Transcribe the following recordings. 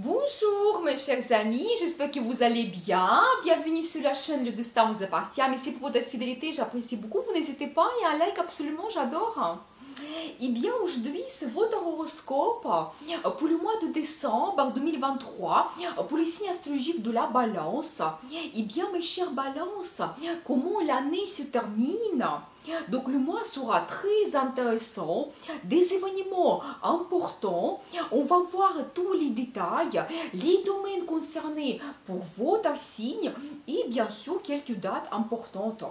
Bonjour mes chers amis, j'espère que vous allez bien. Bienvenue sur la chaîne Le Destin vous appartient. Merci pour votre fidélité, j'apprécie beaucoup. Vous n'hésitez pas et un like absolument, j'adore. Eh bien, aujourd'hui, c'est votre horoscope pour le mois de décembre 2023, pour le signe astrologique de la balance. Eh bien, mes chers balances, comment l'année se termine? Donc le mois sera très intéressant, des événements importants, on va voir tous les détails, les domaines concernés pour votre signe et bien sûr quelques dates importantes.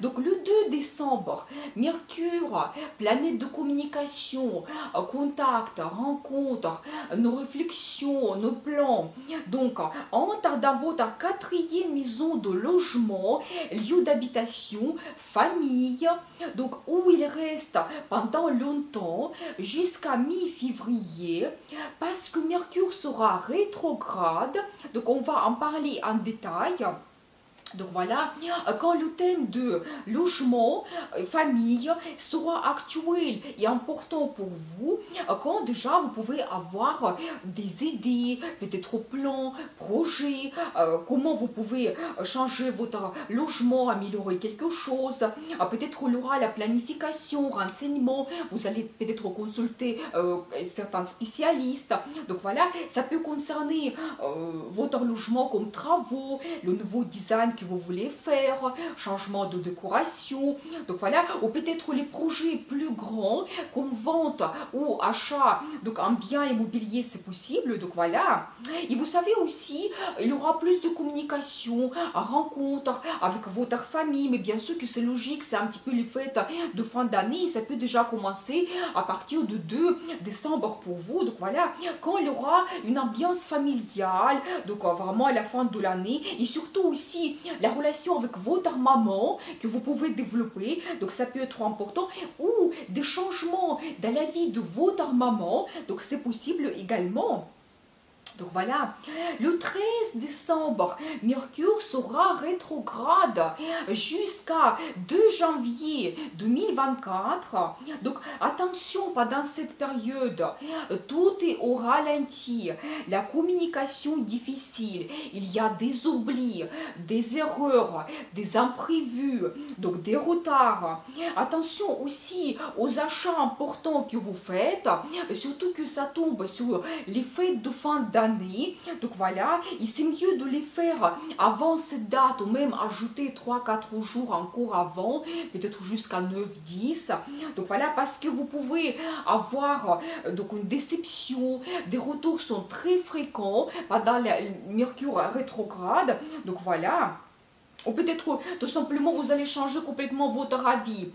Donc le 2 décembre, Mercure, planète de communication, contact, rencontre, nos réflexions, nos plans. Donc entre dans votre quatrième maison de logement, lieu d'habitation, famille, donc où il reste pendant longtemps jusqu'à mi-février parce que Mercure sera rétrograde. Donc on va en parler en détail. Donc voilà, quand le thème de logement, euh, famille sera actuel et important pour vous, quand déjà vous pouvez avoir des idées, peut-être plans, projets, euh, comment vous pouvez changer votre logement, améliorer quelque chose, euh, peut-être il y aura la planification, renseignement, vous allez peut-être consulter certains spécialistes. Donc voilà, ça peut concerner votre logement comme travaux, le nouveau design que vous voulez faire, changement de décoration, donc voilà, ou peut-être les projets plus grands comme vente ou achat, donc un bien immobilier c'est possible, donc voilà. Et vous savez aussi, il y aura plus de communication, rencontres avec votre famille, mais bien sûr que c'est logique, c'est un petit peu les fêtes de fin d'année, ça peut déjà commencer à partir de 2 décembre pour vous, donc voilà, quand il y aura une ambiance familiale, donc vraiment à la fin de l'année, et surtout aussi la relation avec votre maman que vous pouvez développer, donc ça peut être important, ou des changements dans la vie de votre maman, donc c'est possible également. Donc voilà, le 13 décembre, Mercure sera rétrograde jusqu'à 2 janvier 2024. Donc attention, pendant cette période, tout est au ralenti, la communication difficile, il y a des oublis, des erreurs, des imprévus, donc des retards. Attention aussi aux achats importants que vous faites, surtout que ça tombe sur les fêtes de fin d'année donc voilà, il c'est mieux de les faire avant cette date ou même ajouter 3-4 jours encore avant, peut-être jusqu'à 9-10. Donc voilà, parce que vous pouvez avoir euh, donc une déception, des retours sont très fréquents pendant le Mercure rétrograde. Donc voilà. Ou peut-être tout simplement vous allez changer complètement votre avis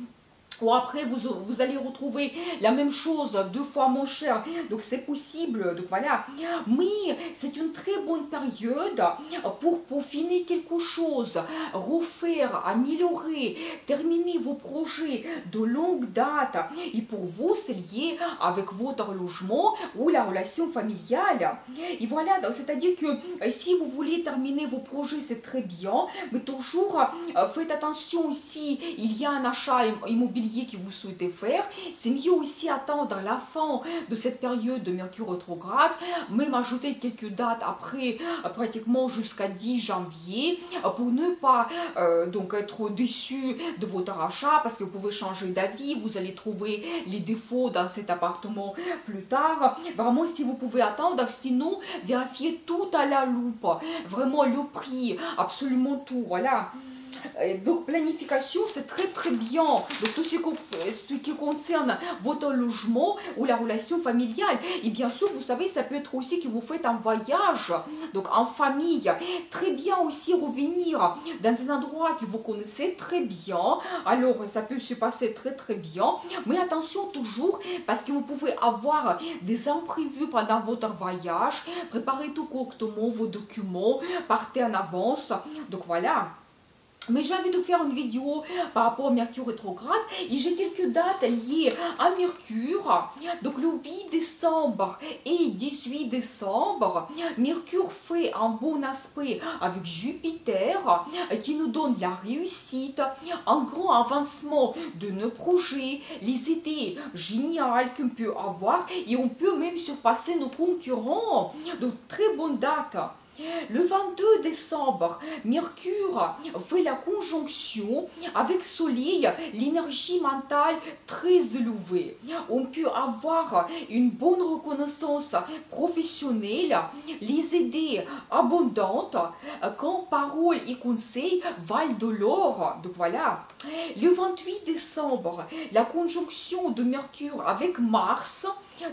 ou après vous, vous allez retrouver la même chose deux fois moins cher. Donc c'est possible. Donc voilà. Mais c'est une très bonne période pour peaufiner quelque chose, refaire, améliorer, terminer vos projets de longue date. Et pour vous, c'est lié avec votre logement ou la relation familiale. Et voilà, c'est-à-dire que euh, si vous voulez terminer vos projets, c'est très bien. Mais toujours, euh, faites attention aussi, il y a un achat immobilier que vous souhaitez faire, c'est mieux aussi attendre la fin de cette période de Mercure rétrograde, même ajouter quelques dates après, euh, pratiquement jusqu'à 10 janvier, euh, pour ne pas euh, donc être déçu de votre achat, parce que vous pouvez changer d'avis, vous allez trouver les défauts dans cet appartement plus tard. Vraiment, si vous pouvez attendre, sinon, vérifiez tout à la loupe, vraiment le prix, absolument tout, voilà. Donc planification, c'est très très bien. Donc tout ce, qui concerne votre logement ou la relation familiale. Et bien sûr, vous savez, ça peut être aussi que vous faites un voyage, donc en famille. Très bien aussi revenir dans un endroit que vous connaissez très bien. Alors ça peut se passer très très bien. Mais attention toujours, parce que vous pouvez avoir des imprévus pendant votre voyage. Préparez tout correctement vos documents, partez en avance. Donc voilà. Mais envie de faire une vidéo par rapport au Mercure rétrograde et j'ai quelques dates liées à Mercure. Donc le 8 décembre et 18 décembre, Mercure fait un bon aspect avec Jupiter qui nous donne la réussite, un grand avancement de nos projets, les idées géniales qu'on peut avoir et on peut même surpasser nos concurrents. Donc très bonne date. Le 22 décembre, Mercure fait la conjonction avec Soleil, l'énergie mentale très élevée. On peut avoir une bonne reconnaissance professionnelle, les idées abondantes, quand paroles et conseils valent de l'or. Le 28 décembre, la conjonction de Mercure avec Mars,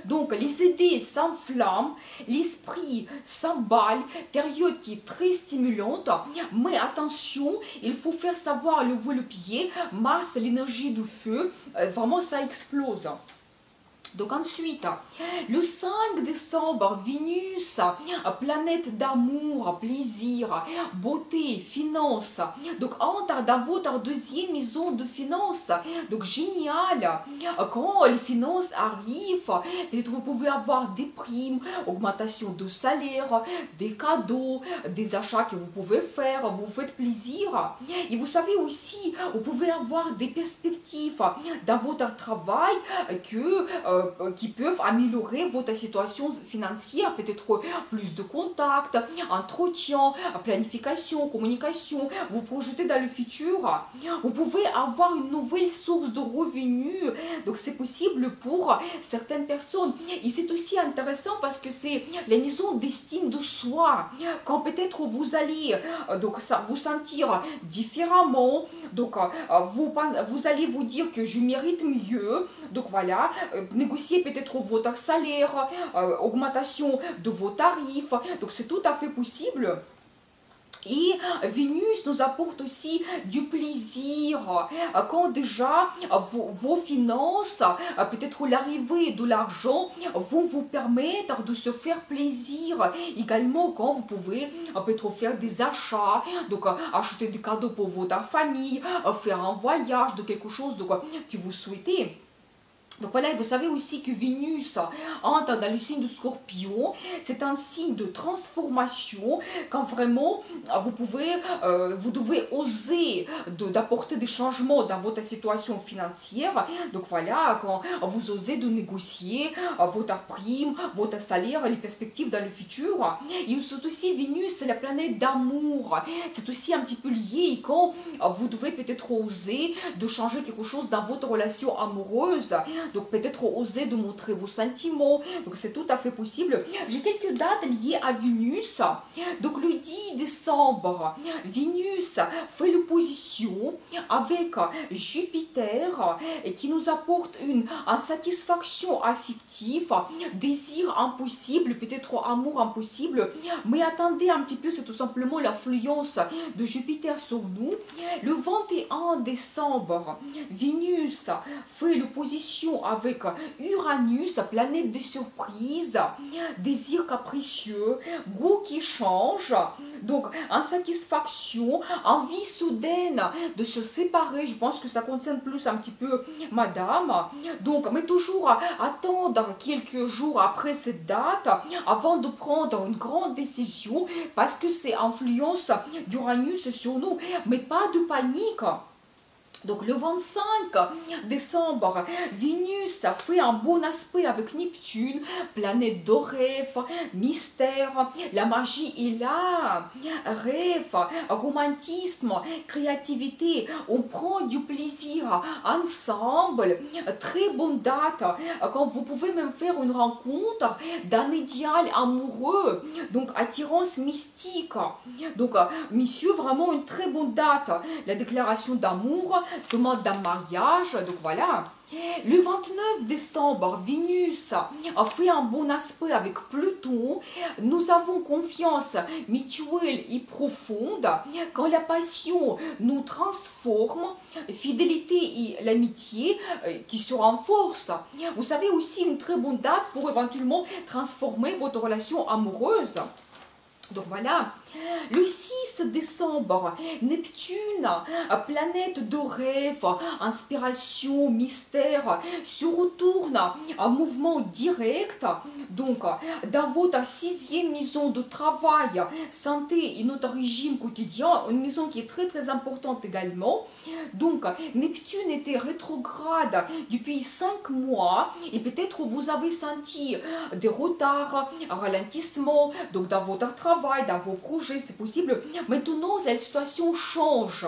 donc les idées s'enflamment, l'esprit s'emballe, période qui est très stimulante, mais attention, il faut faire savoir le pied, Mars, l'énergie du feu, euh, vraiment ça explose. Donc ensuite, le 5 décembre, Vénus, planète d'amour, plaisir, beauté, finance. Donc entre dans votre deuxième maison de finance. Donc génial. Quand les finances arrivent, peut-être vous pouvez avoir des primes, augmentation de salaire, des cadeaux, des achats que vous pouvez faire, vous faites plaisir. Et vous savez aussi, vous pouvez avoir des perspectives dans votre travail que... Euh, qui peuvent améliorer votre situation financière, peut-être plus de contacts, entretien, planification, communication, vous projetez dans le futur. Vous pouvez avoir une nouvelle source de revenus, donc c'est possible pour certaines personnes. Et c'est aussi intéressant parce que c'est la maison d'estime de soi. Quand peut-être vous allez euh, donc vous sentir différemment, donc euh, vous, vous allez vous dire que je mérite mieux, donc voilà, négocier peut-être votre salaire, euh, augmentation de vos tarifs. Donc c'est tout à fait possible. Et Vénus nous apporte aussi du plaisir. Quand déjà vos, finances, peut-être l'arrivée de l'argent, vont vous permettre de se faire plaisir. Également quand vous pouvez peut-être faire des achats, donc acheter des cadeaux pour votre famille, faire un voyage de quelque chose quoi que vous souhaitez. Donc voilà, vous savez aussi que Vénus entre dans le signe de Scorpion. C'est un signe de transformation quand vraiment vous pouvez, euh, vous devez oser d'apporter des changements dans votre situation financière. Donc voilà, quand vous osez de négocier euh, votre prime, votre salaire, les perspectives dans le futur. Et c'est aussi Vénus, c'est la planète d'amour. C'est aussi un petit peu lié quand vous devez peut-être oser de changer quelque chose dans votre relation amoureuse donc peut-être oser de montrer vos sentiments. Donc c'est tout à fait possible. J'ai quelques dates liées à Vénus. Donc le 10 décembre, Vénus fait l'opposition avec Jupiter qui nous apporte une insatisfaction affective, désir impossible, peut-être amour impossible. Mais attendez un petit peu, c'est tout simplement l'influence de Jupiter sur nous. Le 21 décembre, Vénus fait l'opposition avec Uranus, planète des surprises, désir capricieux, goût qui change, donc insatisfaction, envie soudaine de se séparer. Je pense que ça concerne plus un petit peu madame. Donc, mais toujours attendre quelques jours après cette date avant de prendre une grande décision parce que c'est influence d'Uranus sur nous. Mais pas de panique. Donc le 25 décembre, Vénus a fait un bon aspect avec Neptune, planète de mystère, la magie est là, rêve, romantisme, créativité, on prend du plaisir ensemble, très bonne date, quand vous pouvez même faire une rencontre d'un idéal amoureux, donc attirance mystique. Donc, monsieur, vraiment une très bonne date, la déclaration d'amour, demande d'un mariage, donc voilà. Le 29 décembre, Vénus a fait un bon aspect avec Pluton. Nous avons confiance mutuelle et profonde. Quand la passion nous transforme, fidélité et l'amitié euh, qui se renforcent. Vous savez aussi une très bonne date pour éventuellement transformer votre relation amoureuse. Donc voilà, le 6 décembre, Neptune, planète de rêve, inspiration, mystère, se retourne en mouvement direct. Donc, dans votre sixième maison de travail, santé et notre régime quotidien, une maison qui est très très importante également. Donc, Neptune était rétrograde depuis 5 mois et peut-être vous avez senti des retards, ralentissements, donc dans votre travail, dans vos projets c'est possible. Maintenant, la situation change.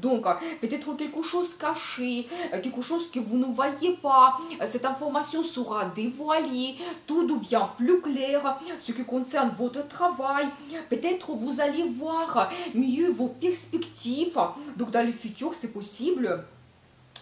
Donc, peut-être quelque chose caché, quelque chose que vous ne voyez pas. Cette information sera dévoilée. Tout devient plus clair. Ce qui concerne votre travail, peut-être vous allez voir mieux vos perspectives. Donc, dans le futur, c'est possible.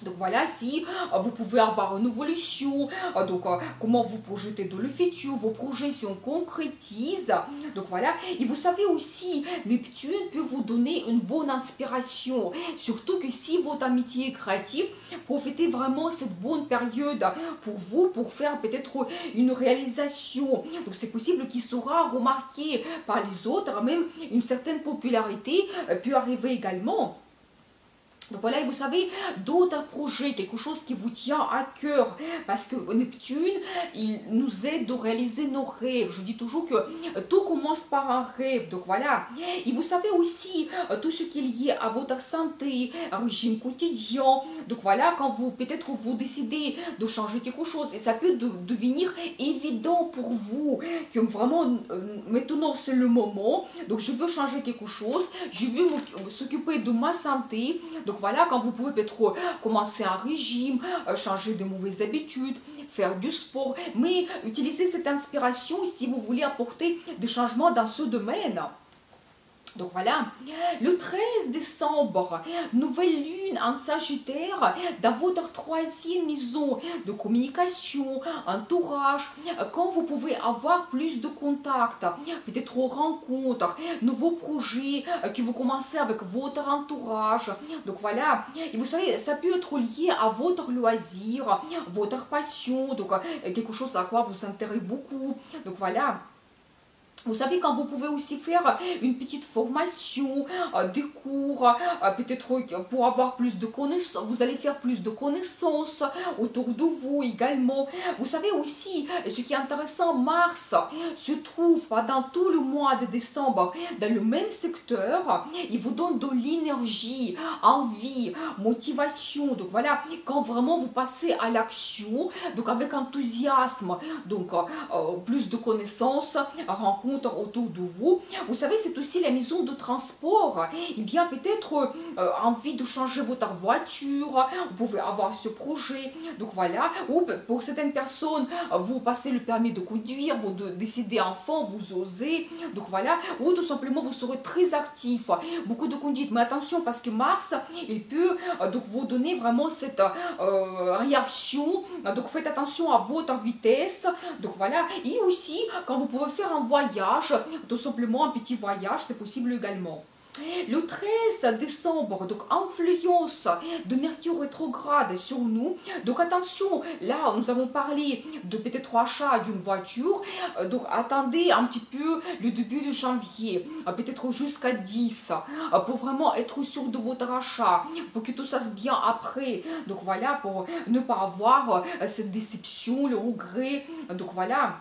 Donc voilà, si euh, vous pouvez avoir une évolution, euh, donc euh, comment vous projetez dans le futur, vos projections concrétisent. Donc voilà, et vous savez aussi, Neptune peut vous donner une bonne inspiration. Surtout que si votre amitié est créative, profitez vraiment cette bonne période pour vous, pour faire peut-être une réalisation. Donc c'est possible qu'il sera remarqué par les autres, même une certaine popularité peut arriver également. Donc voilà, et vous savez, d'autres projets, quelque chose qui vous tient à cœur, parce que Neptune, il nous aide à réaliser nos rêves. Je dis toujours que tout commence par un rêve, donc voilà. Et vous savez aussi tout ce qui est lié à votre santé, régime quotidien. Donc voilà, quand vous, peut-être vous décidez de changer quelque chose, et ça peut devenir évident pour vous, que vraiment, euh, maintenant c'est le moment, donc je veux changer quelque chose, je veux s'occuper de ma santé, donc voilà, quand vous pouvez peut-être commencer un régime, euh, changer de mauvaises habitudes, faire du sport, mais utiliser cette inspiration si vous voulez apporter des changements dans ce domaine. Donc voilà, le 13 décembre, nouvelle lune en Sagittaire dans votre troisième maison de communication, entourage, quand vous pouvez avoir plus de contacts, peut-être rencontres, nouveaux projets que vous commencez avec votre entourage. Donc voilà, et vous savez, ça peut être lié à votre loisir, votre passion, donc quelque chose à quoi vous intéressez beaucoup. Donc voilà. Vous savez, quand vous pouvez aussi faire une petite formation, euh, des cours, euh, peut-être pour avoir plus de connaissances, vous allez faire plus de connaissances autour de vous également. Vous savez aussi, ce qui est intéressant, Mars se trouve pendant tout le mois de décembre dans le même secteur. Il vous donne de l'énergie, envie, motivation. Donc voilà, quand vraiment vous passez à l'action, donc avec enthousiasme, donc euh, plus de connaissances, autour de vous. Vous savez, c'est aussi la maison de transport. Il bien, peut-être euh, envie de changer votre voiture, vous pouvez avoir ce projet. Donc voilà, ou pour certaines personnes, vous passez le permis de conduire, vous décidez enfant, vous osez. Donc voilà, ou tout simplement, vous serez très actif. Beaucoup de conduite, mais attention parce que Mars, il peut euh, donc vous donner vraiment cette euh, réaction. Donc faites attention à votre vitesse. Donc voilà, et aussi quand vous pouvez faire un voyage tout simplement un petit voyage, c'est possible également. Le 13 décembre, donc influence de Mercure rétrograde sur nous. Donc attention, là nous avons parlé de peut-être achat d'une voiture. Euh, donc attendez un petit peu le début de janvier, euh, peut-être jusqu'à 10, euh, pour vraiment être sûr de votre achat, pour que tout ça se bien après. Donc voilà, pour ne pas avoir cette déception, le regret. Donc voilà.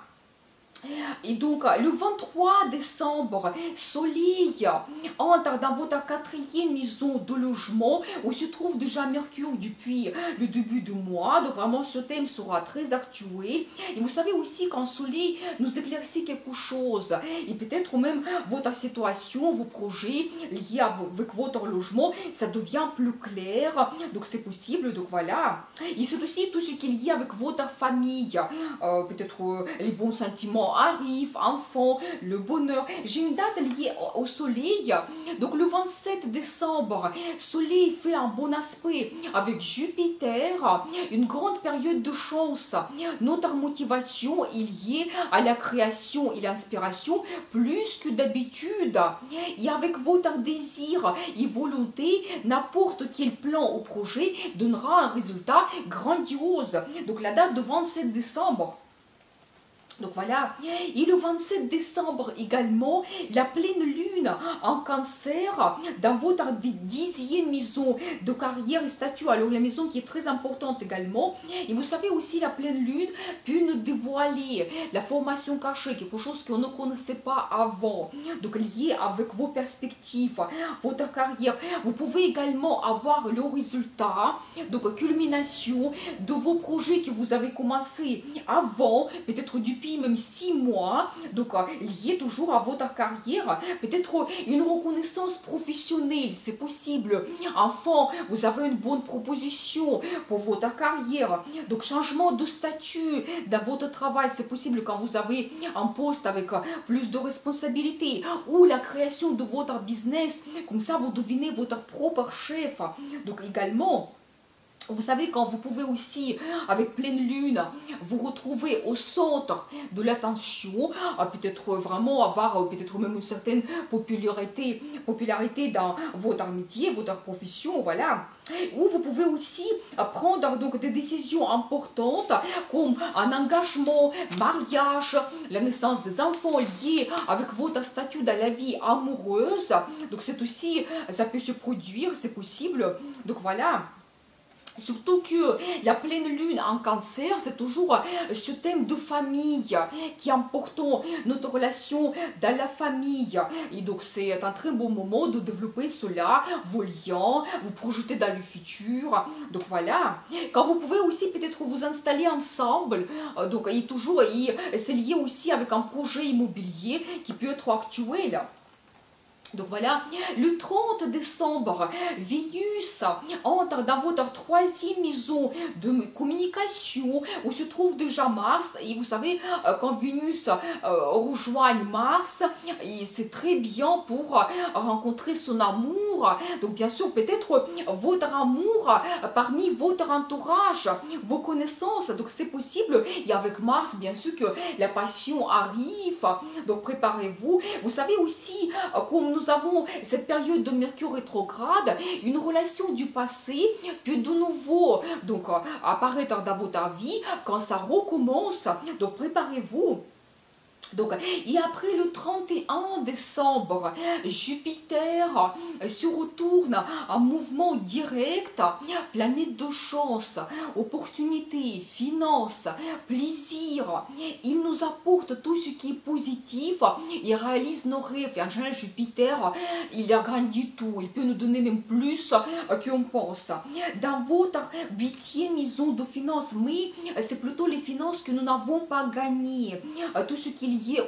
Et donc, le 23 décembre, Soleil entre dans votre quatrième maison de logement où se trouve déjà Mercure depuis le début du mois. Donc, vraiment, ce thème sera très actué. Et vous savez aussi qu'en Soleil nous éclaircit quelque chose. Et peut-être même votre situation, vos projets liés avec votre logement, ça devient plus clair. Donc, c'est possible. Donc, voilà. Et c'est aussi tout ce qui est lié avec votre famille. Euh, peut-être euh, les bons sentiments arrive, enfant, le bonheur. J'ai une date liée au soleil. Donc le 27 décembre, soleil fait un bon aspect avec Jupiter, une grande période de chance. Notre motivation est liée à la création et l'inspiration plus que d'habitude. Et avec votre désir et volonté, n'importe quel plan ou projet donnera un résultat grandiose. Donc la date de 27 décembre. Donc voilà. Et le 27 décembre également, la pleine lune en cancer dans votre dixième maison de carrière et statut. Alors la maison qui est très importante également. Et vous savez aussi la pleine lune peut nous dévoiler la formation cachée, quelque chose qu'on ne connaissait pas avant. Donc lié avec vos perspectives, votre carrière. Vous pouvez également avoir le résultat, donc culmination de vos projets que vous avez commencé avant, peut-être même six mois, donc euh, lié toujours à votre carrière, peut-être une reconnaissance professionnelle, c'est possible. Enfin, vous avez une bonne proposition pour votre carrière, donc changement de statut dans votre travail, c'est possible quand vous avez un poste avec euh, plus de responsabilités ou la création de votre business, comme ça vous devenez votre propre chef. Donc également, vous savez, quand vous pouvez aussi, avec pleine lune, vous retrouver au centre de l'attention, euh, peut-être vraiment avoir euh, peut-être même une certaine popularité, popularité dans votre métier, votre profession, voilà. Ou vous pouvez aussi euh, prendre donc des décisions importantes comme un engagement, mariage, la naissance des enfants liés avec votre statut dans la vie amoureuse. Donc c'est aussi, ça peut se produire, c'est possible. Donc voilà. Surtout que la pleine lune en cancer, c'est toujours ce thème de famille qui est important, notre relation dans la famille. Et donc c'est un très bon moment de développer cela, vos liens, vous projeter dans le futur. Donc voilà. Quand vous pouvez aussi peut-être vous installer ensemble, donc et toujours, c'est lié aussi avec un projet immobilier qui peut être actuel. Donc voilà, le 30 décembre, Vénus entre dans votre troisième maison de communication où se trouve déjà Mars. Et vous savez, euh, quand Vénus euh, rejoint Mars, c'est très bien pour rencontrer son amour. Donc bien sûr, peut-être votre amour parmi votre entourage, vos connaissances. Donc c'est possible. Et avec Mars, bien sûr que la passion arrive. Donc préparez-vous. Vous savez aussi, euh, comme nous nous avons cette période de Mercure rétrograde, une relation du passé peut de nouveau donc apparaître dans votre vie quand ça recommence. Donc préparez-vous donc, et après le 31 décembre, Jupiter se retourne en mouvement direct, planète de chance, opportunité, finance, plaisir. Il nous apporte tout ce qui est positif, il réalise nos rêves. En général, Jupiter, il a du tout, il peut nous donner même plus qu'on pense. Dans votre huitième maison de finances, mais c'est plutôt les finances que nous n'avons pas gagnées. Tout ce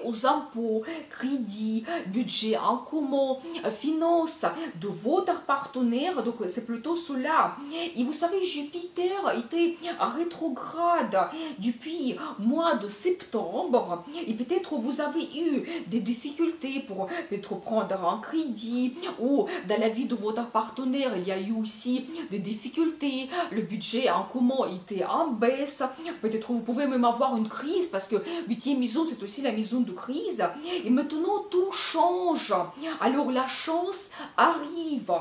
aux impôts, crédits, budget en commun, finances de votre partenaire. Donc c'est plutôt cela. Et vous savez, Jupiter était rétrograde depuis mois de septembre. Et peut-être vous avez eu des difficultés pour peut-être prendre un crédit ou dans la vie de votre partenaire, il y a eu aussi des difficultés. Le budget en commun était en baisse. Peut-être vous pouvez même avoir une crise parce que huitième maison, c'est aussi la maison de crise. Et maintenant, tout change. Alors la chance arrive.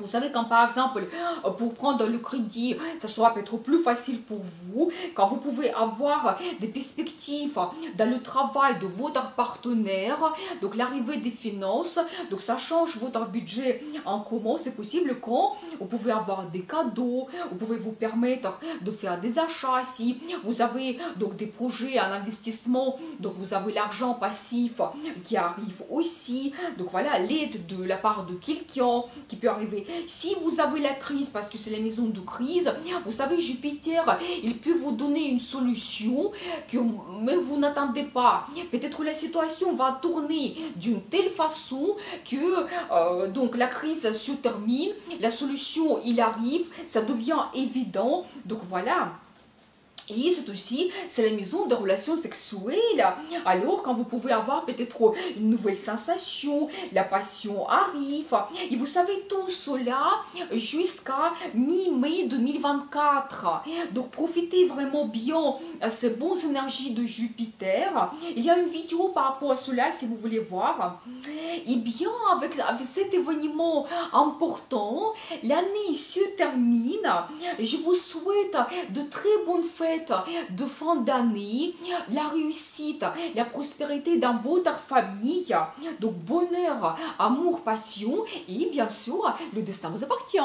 Vous savez, quand par exemple, euh, pour prendre le crédit, ça sera peut-être plus facile pour vous, quand vous pouvez avoir des perspectives dans le travail de votre partenaire, donc l'arrivée des finances, donc ça change votre budget en commun, c'est possible quand vous pouvez avoir des cadeaux, vous pouvez vous permettre de faire des achats, si vous avez donc des projets en investissement, donc vous avez l'argent passif qui arrive aussi, donc voilà, l'aide de la part de quelqu'un qui peut arriver si vous avez la crise, parce que c'est la maison de crise, vous savez, Jupiter, il peut vous donner une solution que même vous n'attendez pas. Peut-être la situation va tourner d'une telle façon que euh, donc la crise se termine, la solution il arrive, ça devient évident. Donc voilà. Et c'est aussi, c'est la maison de relations sexuelles. Alors, quand vous pouvez avoir peut-être une nouvelle sensation, la passion arrive. Et vous savez tout cela jusqu'à mi-mai 2024. Donc, profitez vraiment bien ces bonnes énergies de Jupiter. Il y a une vidéo par rapport à cela si vous voulez voir. Et bien, avec, cet événement important, l'année se termine. Je vous souhaite de très bonnes fêtes fêtes de fin d'année, la réussite, la prospérité dans votre famille. Donc bonheur, amour, passion et bien sûr, le destin vous appartient.